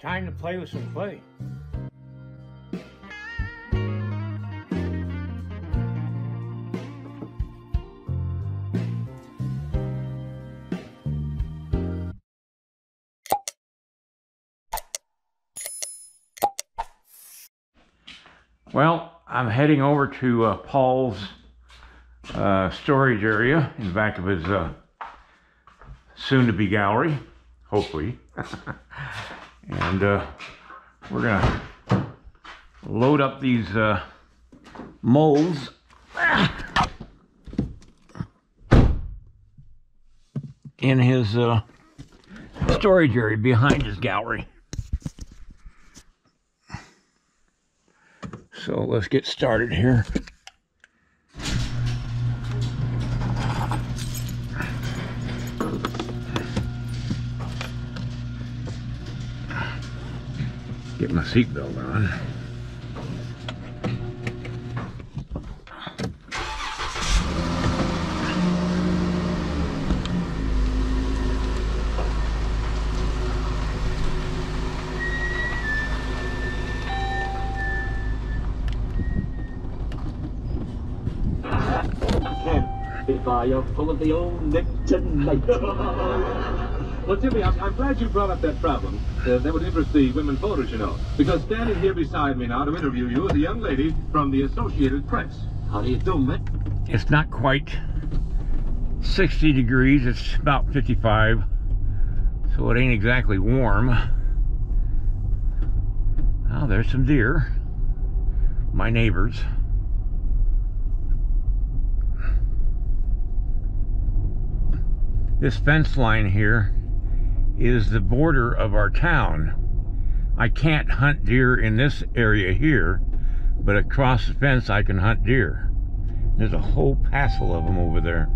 Time to play with some clay. Well, I'm heading over to uh, Paul's uh, storage area in back of his uh, soon-to-be gallery, hopefully. and uh, we're gonna load up these uh, molds. in his uh, storage area behind his gallery. So let's get started here. Get my seatbelt on. fire full of the old Nick tonight. Well, Jimmy, I'm, I'm glad you brought up that problem. Uh, that would interest the women voters, you know. Because standing here beside me now to interview you is a young lady from the Associated Press. How do you do, Mick? It's not quite 60 degrees, it's about 55. So it ain't exactly warm. Oh, there's some deer. My neighbors. This fence line here is the border of our town. I can't hunt deer in this area here, but across the fence I can hunt deer. There's a whole passel of them over there.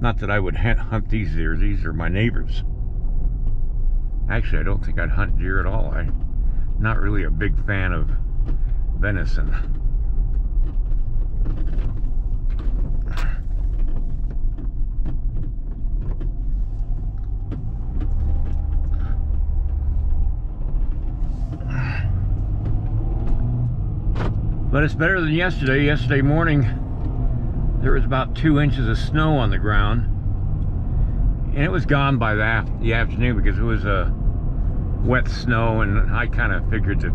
Not that I would hunt these deer, these are my neighbors. Actually, I don't think I'd hunt deer at all. I'm not really a big fan of venison. But it's better than yesterday. Yesterday morning, there was about two inches of snow on the ground. And it was gone by the, the afternoon because it was a uh, wet snow and I kind of figured that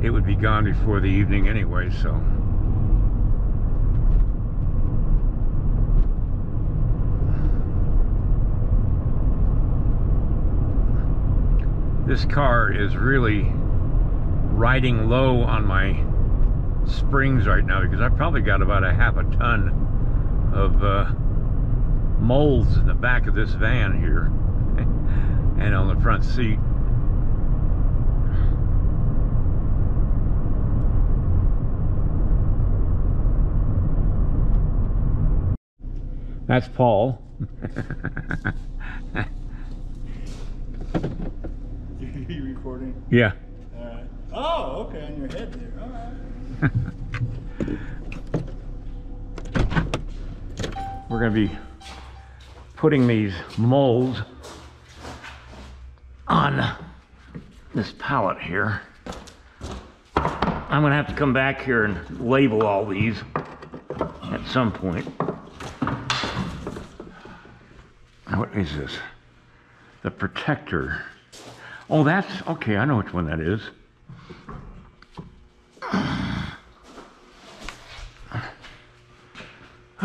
it would be gone before the evening anyway, so. This car is really riding low on my springs right now because I've probably got about a half a ton of uh, molds in the back of this van here and on the front seat. That's Paul. you recording? Yeah. All right. Oh, okay, on your head there. We're going to be putting these molds on this pallet here. I'm going to have to come back here and label all these at some point. What is this? The protector. Oh, that's, okay, I know which one that is.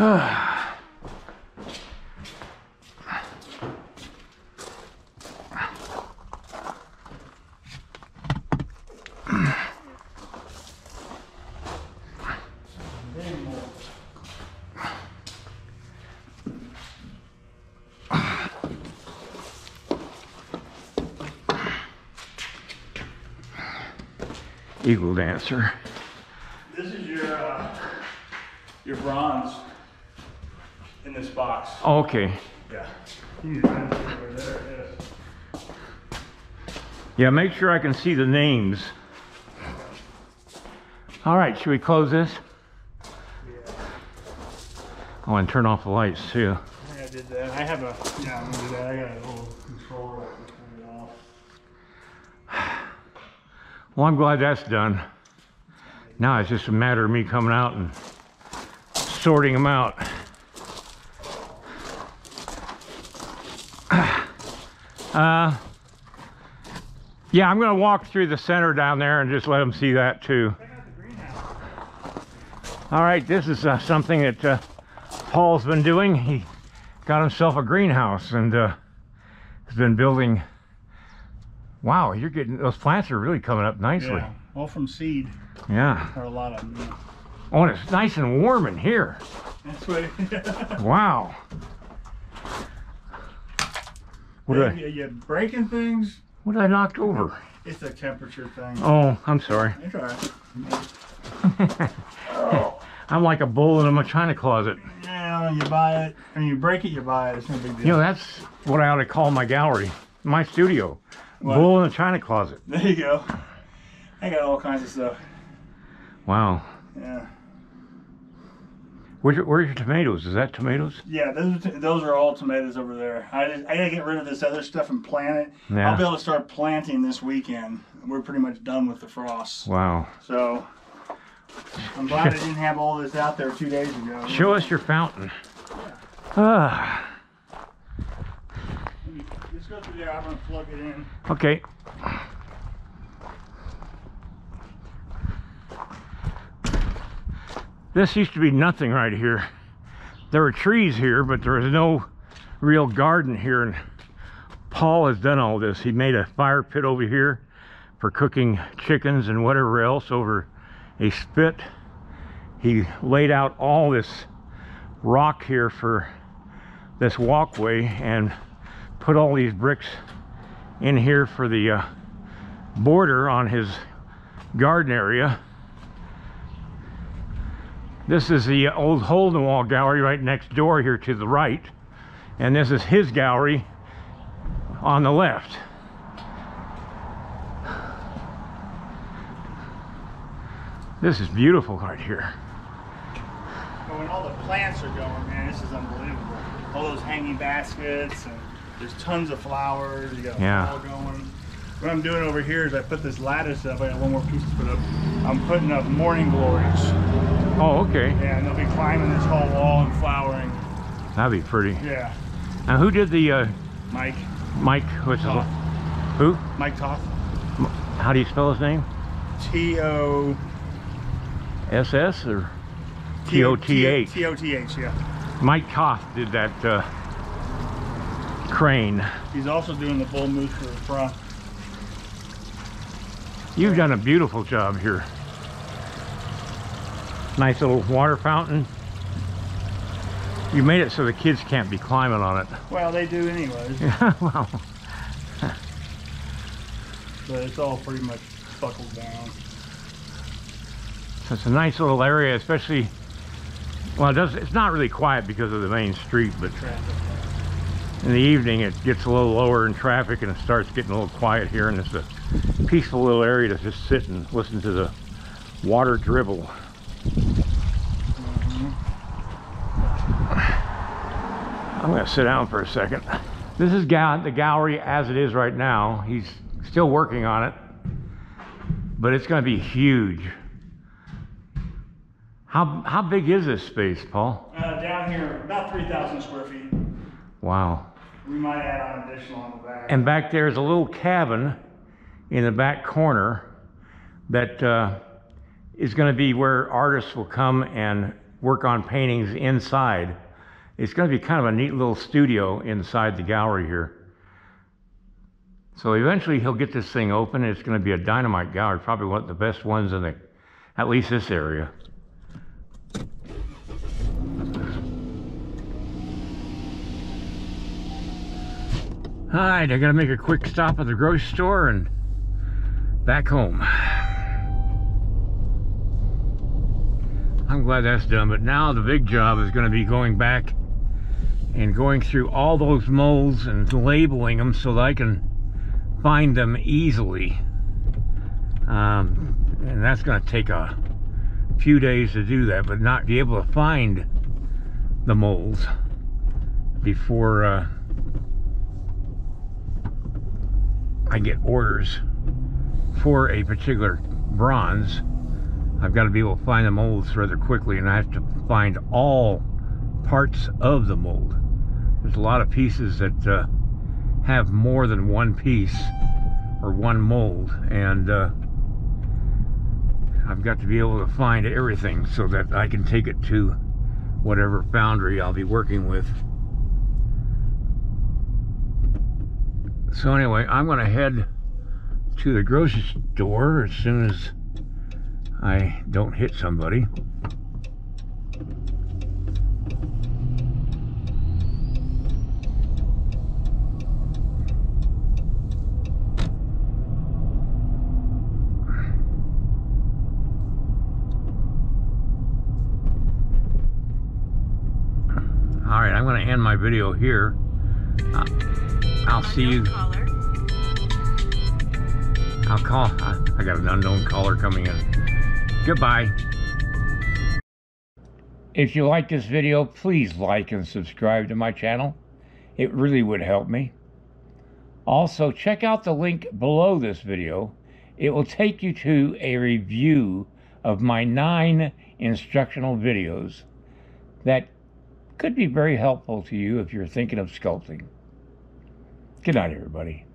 Eagle Dancer. This is your uh, your bronze in this box. Oh, okay. Yeah. Yeah, make sure I can see the names. All right, should we close this? Yeah. Oh, and turn off the lights too. I I did that. I have a, yeah, I'm gonna do that. I got a little controller I can turn it off. Well, I'm glad that's done. Now it's just a matter of me coming out and sorting them out. Uh, yeah, I'm gonna walk through the center down there and just let them see that too. Check out the greenhouse. All right, this is uh, something that uh, Paul's been doing. He got himself a greenhouse and uh, has been building. Wow, you're getting those plants are really coming up nicely. Yeah, all from seed, Yeah. or a lot of them. yeah. Oh, and it's nice and warm in here. That's what. Wow. What did I, you, breaking things? what did I knocked over? It's a temperature thing. Oh, I'm sorry. It's all right. Oh. I'm like a bull in a china closet. Yeah, you buy it, and you break it, you buy it. It's no big deal. You know, that's what I ought to call my gallery, my studio. What? Bull in a china closet. There you go. I got all kinds of stuff. Wow. Yeah. Where's your, where's your tomatoes? Is that tomatoes? Yeah, those those are all tomatoes over there. I just, I gotta get rid of this other stuff and plant it. Yeah. I'll be able to start planting this weekend. We're pretty much done with the frost. Wow. So I'm glad I didn't have all this out there two days ago. Show us your fountain. Ah, Just go through there. I'm gonna plug it in. okay. This used to be nothing right here. There were trees here, but there was no real garden here. And Paul has done all this. He made a fire pit over here for cooking chickens and whatever else over a spit. He laid out all this rock here for this walkway and put all these bricks in here for the uh, border on his garden area. This is the old hole in the wall gallery right next door here to the right. And this is his gallery on the left. This is beautiful right here. But when all the plants are going, man, this is unbelievable. All those hanging baskets and there's tons of flowers. You got Yeah. going. What I'm doing over here is I put this lattice up. I got one more piece to put up. I'm putting up morning glories. Oh, okay. Yeah, and they'll be climbing this whole wall and flowering. That'd be pretty. Yeah, Now, who did the uh, Mike. Mike? What's Toth. who? Mike Toth. How do you spell his name? T O SS or T O T H? T O T H. Yeah. Mike Toth did that uh, crane. He's also doing the bull moose for the front. You've done a beautiful job here. Nice little water fountain. You made it so the kids can't be climbing on it. Well, they do anyways, Yeah, well, but it's all pretty much buckled down. it's a nice little area, especially. Well, it does. It's not really quiet because of the main street, but Traffic. in the evening it gets a little lower in traffic and it starts getting a little quiet here, and it's a peaceful little area to just sit and listen to the water dribble. I'm gonna sit down for a second. This is ga the gallery as it is right now. He's still working on it, but it's gonna be huge. How, how big is this space, Paul? Uh, down here, about 3,000 square feet. Wow. We might add on additional on the back. And back there is a little cabin in the back corner that uh, is going to be where artists will come and work on paintings inside. It's going to be kind of a neat little studio inside the gallery here. So eventually he'll get this thing open. It's going to be a dynamite gallery, probably one of the best ones in the, at least this area. All right, I gotta make a quick stop at the grocery store and back home. I'm glad that's done, but now the big job is gonna be going back and going through all those molds and labeling them so that I can find them easily. Um, and that's gonna take a few days to do that, but not be able to find the molds before uh, I get orders for a particular bronze, I've got to be able to find the molds rather quickly, and I have to find all parts of the mold. There's a lot of pieces that uh, have more than one piece or one mold, and uh, I've got to be able to find everything so that I can take it to whatever foundry I'll be working with. So anyway, I'm going to head to the grocery store as soon as I don't hit somebody. All right, I'm going to end my video here. Uh, I'll see you. I'll call. I got an unknown caller coming in. Goodbye. If you like this video, please like and subscribe to my channel. It really would help me. Also, check out the link below this video. It will take you to a review of my nine instructional videos that could be very helpful to you if you're thinking of sculpting. Good night, everybody.